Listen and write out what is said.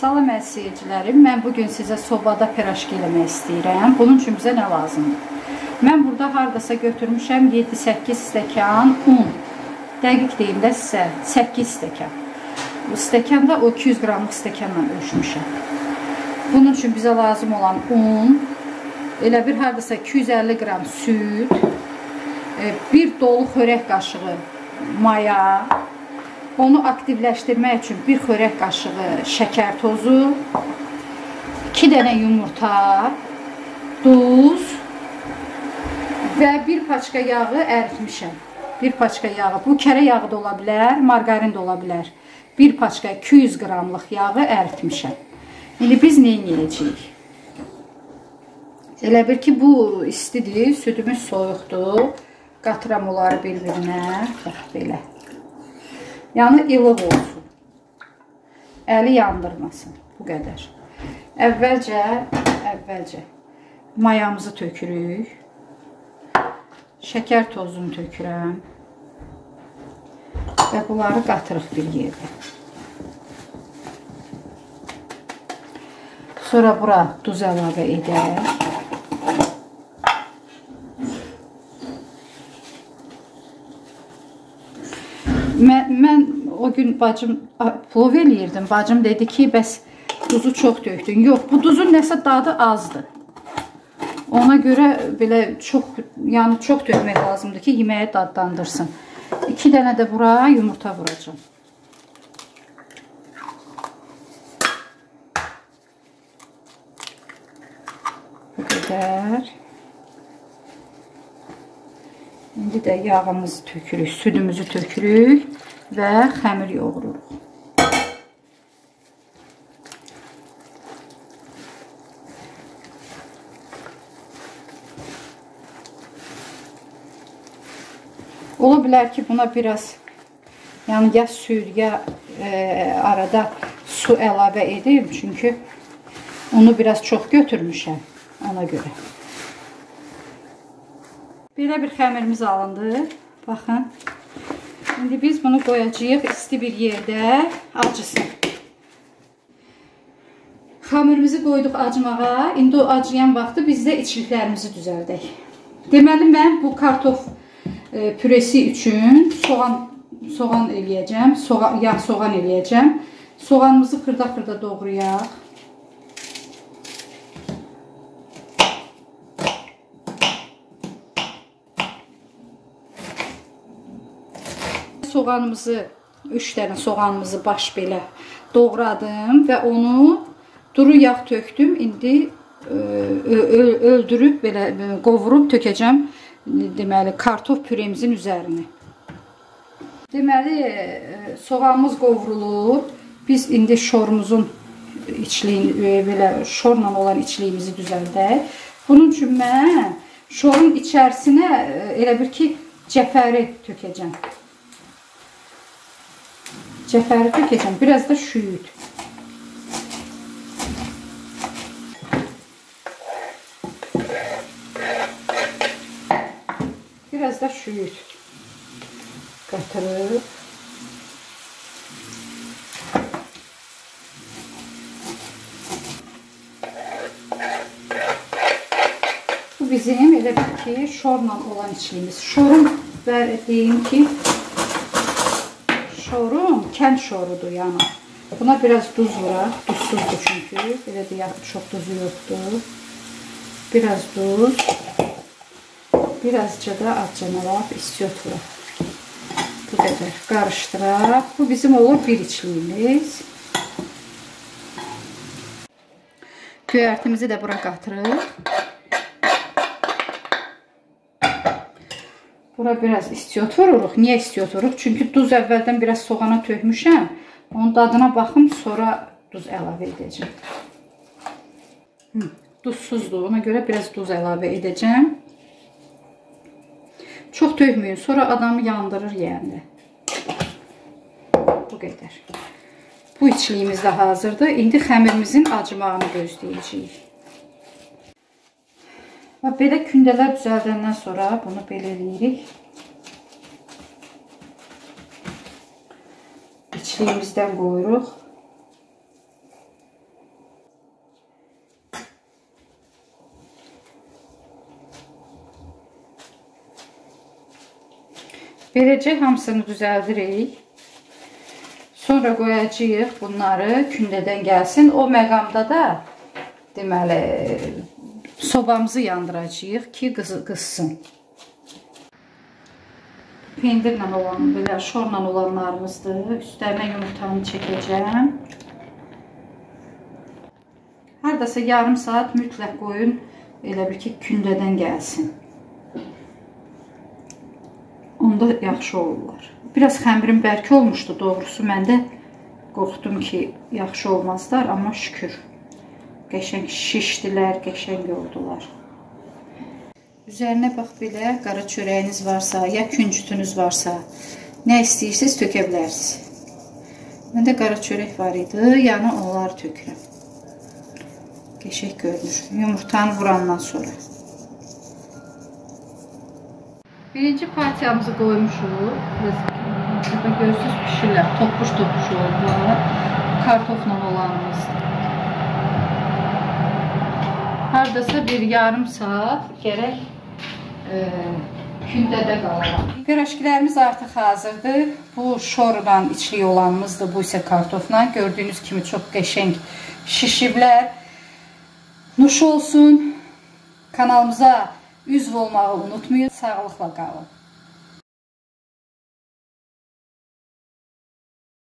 Salam əziz seyircilərim, mən bugün sizə sobada piraşki eləmək istəyirəm. Bunun üçün bizə nə lazımdır? Mən burada hardasa götürmüşəm 7-8 stəkan un. Dəqiq deyim də sizə 8 stəkan. Bu stəkanda o 200 qramlıq stəkanla ölçmüşəm. Bunun üçün bizə lazım olan un, elə bir hardasa 250 qram süd, e, bir dolu xörək qaşığı maya, Onu aktivləşdirmək üçün bir xörək qaşığı şəkər tozu, 2 dənə yumurta, duz və bir paçka yağı əritmişəm. Bir paçka yağı. Bu kərə yağı da ola bilər, margarin də ola bilər. Bir paçka 200 qramlıq yağı əritmişəm. İndi biz nə edəcəyik? Elə bir ki, bu istidir, südümüz soyuqdur. Qatıram onları bir-birinə. Bax, belə. Yəni ilıq olsun. Əli yandırmasın. Bu qədər. Əvvəlcə, əvvəlcə mayamızı tökürük. Şəkər tozunu tökürəm. Və bunları qatırıq bir yerdə. Sonra bura duz əlavə edək. O gün bacım plov eləyirdim. Bacım dedi ki, bəs duzu çox döydün. Yox, bu duzun nəsə dadı azdır. Ona görə belə çox, yəni çox döymək lazımdır ki, yeməyi dadlandırsın. 2 dənə də bura yumurta vuracağam. Bu qədər. İndi də yağımızı tökürük, südümüzü tökürük və xəmir yoğururuq. Ola bilər ki, buna biraz yəni ya süd, ya e, arada su əlavə edim. Çünki onu biraz çox götürmüşəm ona görə. Belə bir xəmirimiz alındı. Baxın. İndi biz bunu qoyacağıq isti bir yerdə acısın. Xəmirimizi qoyduq acımağa. İndi o acıyan vaxtı biz də içliklərimizi düzəldək. Deməli, mən bu kartof e, püresi üçün soğan soğan eləyəcəm. Soğan, yağ soğan eləyəcəm. Soğanımızı xırda-xırda doğrayaq. Soğanımızı 3 dənə soğanımızı baş belə doğradım və onu duru yağ tökdüm. İndi e, öldürüb belə e, qovurub tökəcəm deməli kartof püremizin üzərinə. Deməli e, soğanımız qovrulub. Biz indi şorumuzun içliyi belə şorla olan içliyimizi düzəldək. Bunun üçün mən şorun içərisinə elə bir ki cəfəri tökəcəm. Cəfəri tökəcəm. Biraz da şüyüd. Biraz da şüyüd. Qatırıb. Bu bizim elə bir ki, şorla olan içliyimiz. Şorun deyim ki, şorum kənd şorudur yəni. Buna biraz duz vuraq. Duzsuzdur çünki. Belə deyək, çox duzu yoxdur. Biraz duz. Birazca da accamalab istiot vuraq. Bu qədər. Qarışdıraq. Bu bizim olur bir içliyimiz. Göyərtimizi də bura qatırıq. Bura biraz istiot vururuq. Niyə istiot vururuq? Çünki duz əvvəldən biraz soğana tökmüşəm. Onun dadına baxım, sonra duz əlavə edəcəm. Hı, duzsuzdur. Ona görə biraz duz əlavə edəcəm. Çox tökməyin. Sonra adamı yandırır yəni. Bu qədər. Bu içliyimiz də hazırdır. İndi xəmirimizin acımağını gözləyəcəyik. Və belə kündələr düzəldəndən sonra bunu belə eləyirik. İçliyimizdən qoyuruq. Beləcə hamısını düzəldirik. Sonra qoyacağıq bunları kündədən gəlsin. O məqamda da deməli sobamızı yandıracağıq ki, qızsın. Pendirlə olan, belə şorla olanlarımızdır. Üstlərinə yumurtanı çəkəcəm. Haradasa yarım saat mütləq qoyun. Elə bir ki, kündədən gəlsin. Onda yaxşı olurlar. Biraz xəmirim bərk olmuşdu doğrusu. Mən də qorxdum ki, yaxşı olmazlar, amma şükür. Qəşəng şişdilər, qəşəng oldular. Üzərinə bax belə qara çörəyiniz varsa, ya küncütünüz varsa, nə istəyirsiniz tökə bilərsiniz. Məndə qara çörək var idi, yəni onları tökürəm. Qəşək görünür. Yumurtanı vurandan sonra. Birinci partiyamızı qoymuşuq. Burada görürsünüz pişirlər. Topuş-topuş oldular. Kartofla olanımızdır. Hardasa bir yarım saat gərək kündədə qalıram. Piraşkilərimiz artıq hazırdır. Bu şorla içli olanımızdır. Bu isə kartofla. Gördüyünüz kimi çox qəşəng şişiblər. Nuş olsun. Kanalımıza üzv olmağı unutmayın. Sağlıqla qalın.